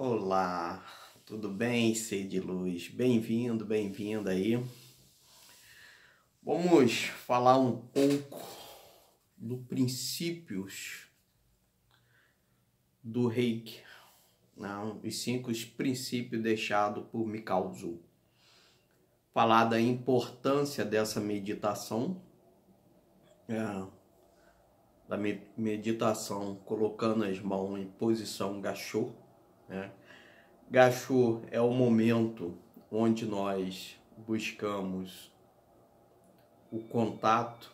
Olá, tudo bem, ser de luz? Bem-vindo, bem-vinda aí. Vamos falar um pouco dos princípios do reiki, não, os cinco princípios deixados por Mikao Zu. Falar da importância dessa meditação, é, da meditação colocando as mãos em posição gachô, né? Gachô é o momento onde nós buscamos o contato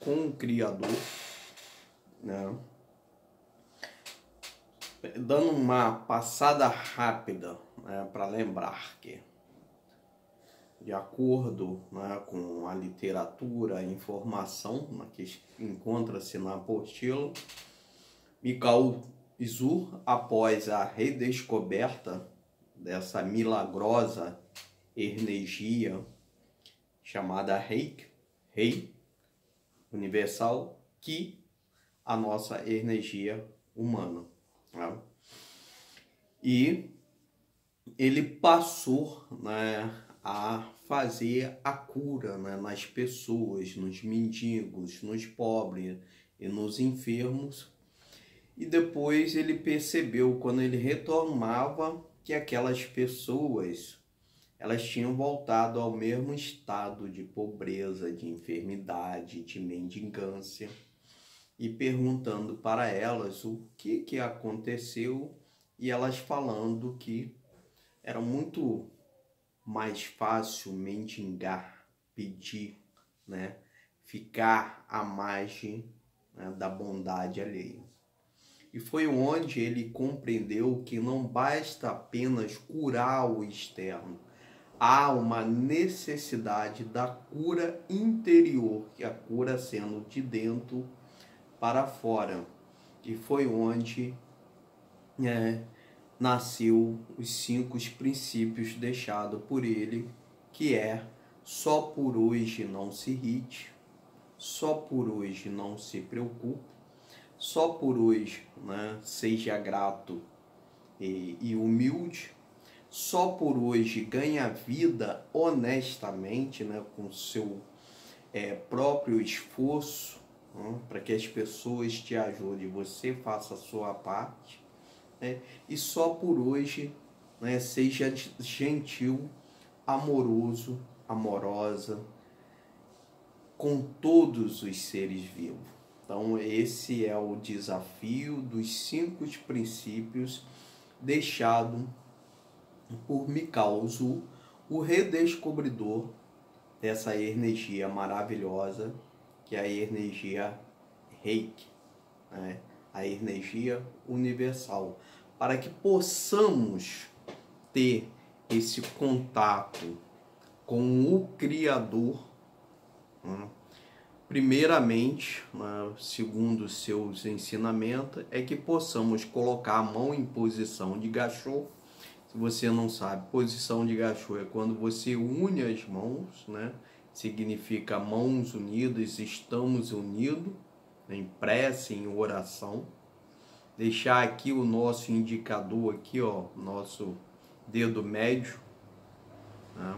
com o Criador, né? dando uma passada rápida né, para lembrar que, de acordo né, com a literatura, a informação né, que encontra-se na apostila, Mikao Izur, após a redescoberta dessa milagrosa energia chamada Reiki, Rei Universal, que a nossa energia humana. Né? E ele passou né, a fazer a cura né, nas pessoas, nos mendigos, nos pobres e nos enfermos e depois ele percebeu quando ele retomava que aquelas pessoas elas tinham voltado ao mesmo estado de pobreza, de enfermidade, de mendigância e perguntando para elas o que que aconteceu e elas falando que era muito mais fácil mendigar, pedir, né, ficar à margem né, da bondade alheia. E foi onde ele compreendeu que não basta apenas curar o externo, há uma necessidade da cura interior, que a cura sendo de dentro para fora. E foi onde é, nasceu os cinco princípios deixados por ele, que é só por hoje não se irrite, só por hoje não se preocupe, só por hoje, né? Seja grato e, e humilde. Só por hoje ganha vida honestamente, né? Com seu é, próprio esforço, né? para que as pessoas te ajudem, você faça a sua parte. Né? E só por hoje, né? Seja gentil, amoroso, amorosa com todos os seres vivos. Então, esse é o desafio dos cinco princípios deixado por Mikauzu, o redescobridor dessa energia maravilhosa, que é a energia Reiki, né? a energia universal, para que possamos ter esse contato com o Criador. Primeiramente, né, segundo seus ensinamentos, é que possamos colocar a mão em posição de gachô. Se você não sabe, posição de gachô é quando você une as mãos, né? Significa mãos unidas, estamos unidos, em prece, em oração. Deixar aqui o nosso indicador aqui, ó, nosso dedo médio, né?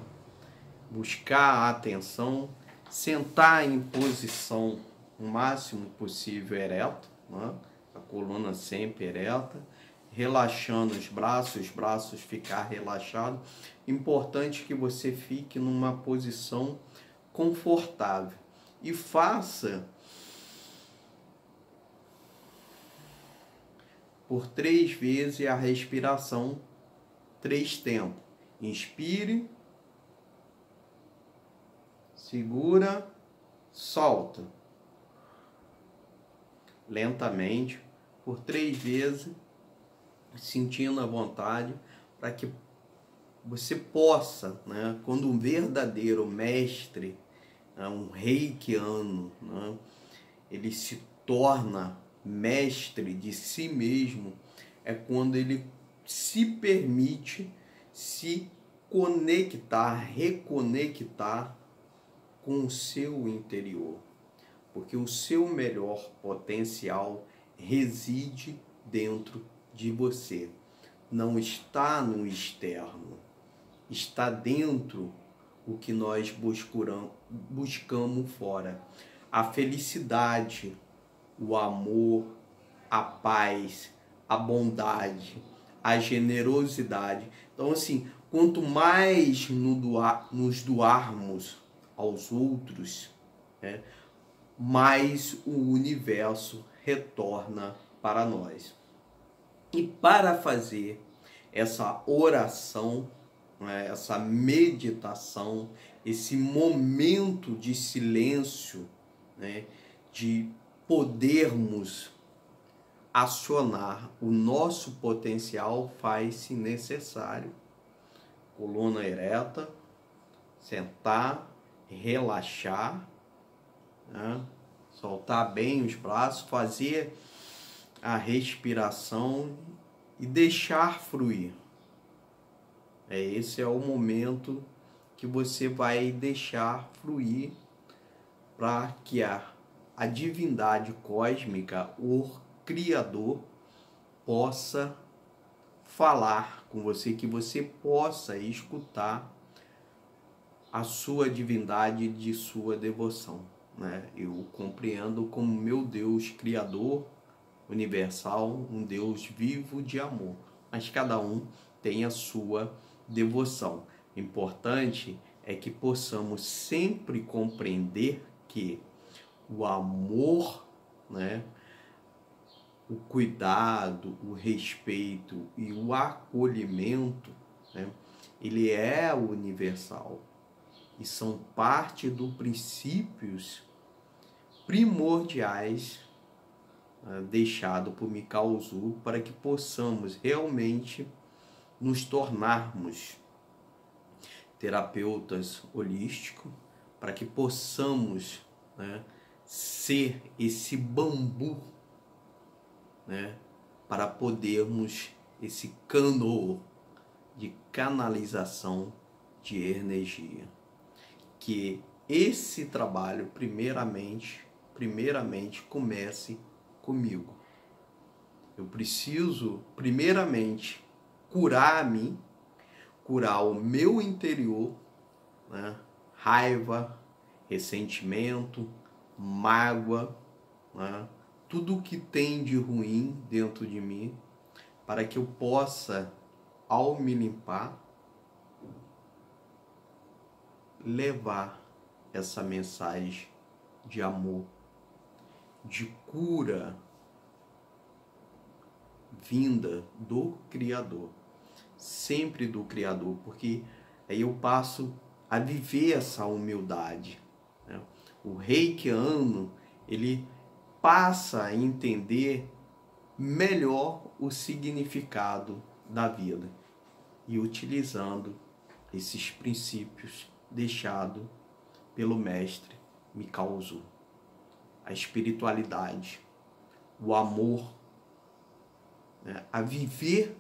buscar a atenção sentar em posição o máximo possível ereto, né? a coluna sempre ereta, relaxando os braços, os braços ficar relaxados. Importante que você fique numa posição confortável e faça por três vezes a respiração, três tempos. Inspire segura, solta. Lentamente, por três vezes, sentindo a vontade, para que você possa, né, quando um verdadeiro mestre, né, um reikiano, né, ele se torna mestre de si mesmo, é quando ele se permite se conectar, reconectar com o seu interior, porque o seu melhor potencial reside dentro de você. não está no externo, está dentro o que nós buscamos fora. A felicidade, o amor, a paz, a bondade, a generosidade. Então, assim, quanto mais nos doarmos aos outros, né, mais o universo retorna para nós. E para fazer essa oração, né, essa meditação, esse momento de silêncio, né, de podermos acionar o nosso potencial, faz-se necessário. Coluna ereta, sentar, relaxar, né, soltar bem os braços, fazer a respiração e deixar fluir. É esse é o momento que você vai deixar fluir para que a, a divindade cósmica, o Criador, possa falar com você, que você possa escutar a sua divindade de sua devoção. Né? Eu compreendo como meu Deus Criador, universal, um Deus vivo de amor, mas cada um tem a sua devoção. Importante é que possamos sempre compreender que o amor, né, o cuidado, o respeito e o acolhimento, né, ele é universal e são parte dos princípios primordiais uh, deixado por Mikao Zu para que possamos realmente nos tornarmos terapeutas holísticos, para que possamos né, ser esse bambu né, para podermos esse cano de canalização de energia. Que esse trabalho, primeiramente, primeiramente comece comigo. Eu preciso, primeiramente, curar a mim, curar o meu interior, né? raiva, ressentimento, mágoa, né? tudo que tem de ruim dentro de mim, para que eu possa, ao me limpar, levar essa mensagem de amor, de cura vinda do Criador, sempre do Criador, porque aí eu passo a viver essa humildade. Né? O reikiano, ele passa a entender melhor o significado da vida e utilizando esses princípios deixados pelo mestre Mikao Zu. A espiritualidade, o amor né, a viver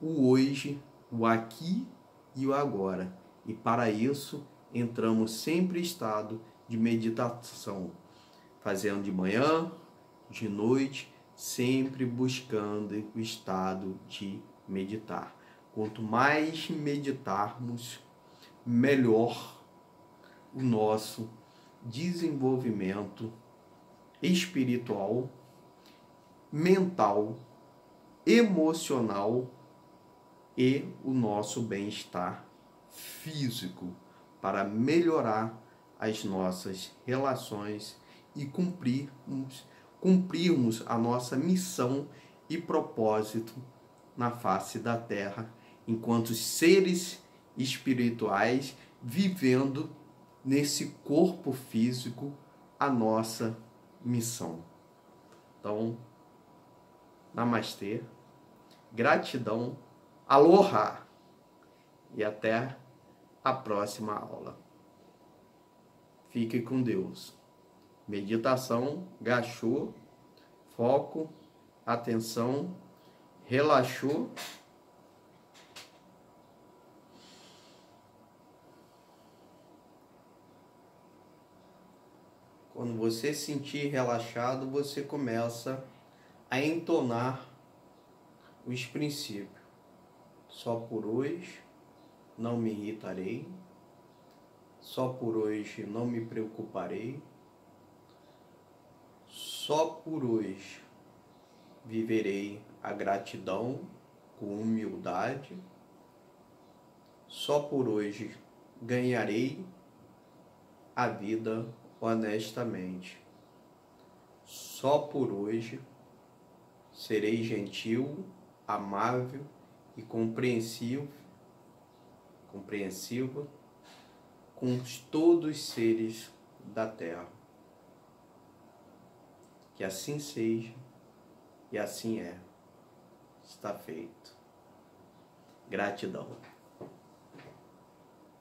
o hoje, o aqui e o agora. E para isso entramos sempre em estado de meditação, fazendo de manhã, de noite, sempre buscando o estado de meditar. Quanto mais meditarmos, melhor o nosso desenvolvimento espiritual, mental emocional e o nosso bem-estar físico para melhorar as nossas relações e cumprirmos, cumprirmos a nossa missão e propósito na face da terra, enquanto seres espirituais vivendo nesse corpo físico a nossa missão. Então, namastê gratidão, aloha e até a próxima aula. Fique com Deus. Meditação, gachou, foco, atenção, relaxou. Quando você sentir relaxado, você começa a entonar os princípios. Só por hoje não me irritarei. Só por hoje não me preocuparei. Só por hoje viverei a gratidão com humildade. Só por hoje ganharei a vida honestamente. Só por hoje serei gentil, amável e compreensivo, compreensiva com todos os seres da terra. Que assim seja e assim é. Está feito. Gratidão.